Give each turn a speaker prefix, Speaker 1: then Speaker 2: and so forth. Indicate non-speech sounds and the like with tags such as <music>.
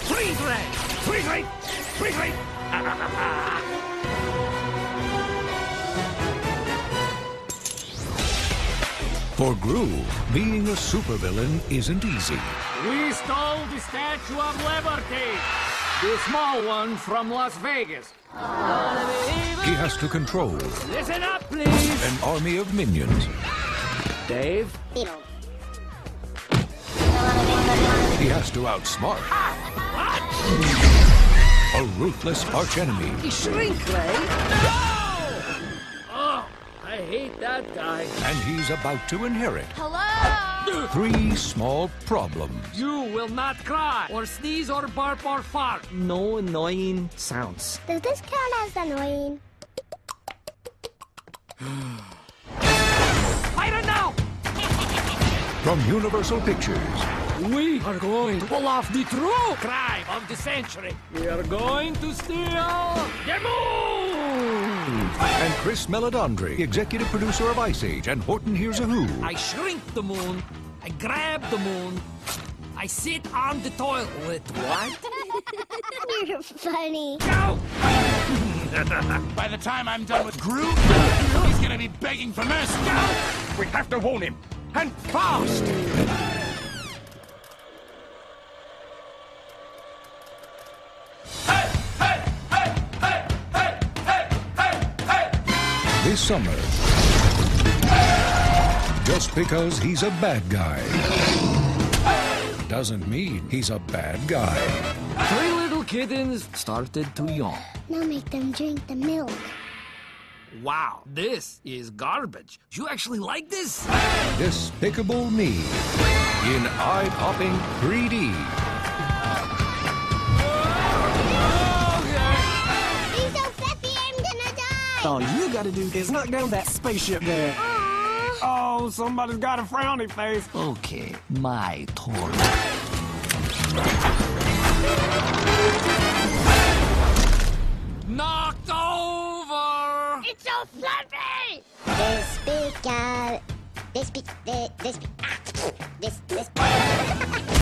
Speaker 1: Freeze ray! Freeze ray! Freeze ray!
Speaker 2: For Gru, being a supervillain isn't easy.
Speaker 1: We stole the Statue of Liberty! The small one from Las Vegas.
Speaker 2: He has to control
Speaker 1: Listen up, please!
Speaker 2: an army of minions.
Speaker 1: Dave?
Speaker 2: He has to outsmart a ruthless archenemy.
Speaker 1: He shrink ray? No! Oh, I hate that guy.
Speaker 2: And he's about to inherit
Speaker 3: Hello?
Speaker 2: three small problems.
Speaker 1: You will not cry, or sneeze, or bark, or fart. No annoying sounds.
Speaker 3: Does this count as annoying? <sighs> <sighs> <sighs>
Speaker 2: From Universal Pictures,
Speaker 1: We are going to pull off the true crime of the century. We are going to steal the moon!
Speaker 2: and Chris Meledandri, executive producer of Ice Age and Horton Hears a Who.
Speaker 1: I shrink the moon. I grab the moon. I sit on the toilet. What? <laughs>
Speaker 3: You're funny.
Speaker 1: Go! <laughs>
Speaker 4: By the time I'm done with Gru, he's gonna be begging for mercy.
Speaker 1: We have to warn him. And fast!
Speaker 2: This summer, just because he's a bad guy doesn't mean he's a bad guy.
Speaker 1: Three little kittens started to yawn.
Speaker 3: Now make them drink the milk.
Speaker 1: Wow, this is garbage. You actually like this?
Speaker 2: Despicable Me in eye-popping 3D.
Speaker 3: He's so fluffy, I'm gonna die.
Speaker 5: All you gotta do is knock down that spaceship there.
Speaker 3: Aw.
Speaker 5: Oh, somebody's got a frowny face.
Speaker 1: Okay, my turn. Knocked over!
Speaker 3: It's so fluffy. This big guy. This big. This. This. ah, This. This.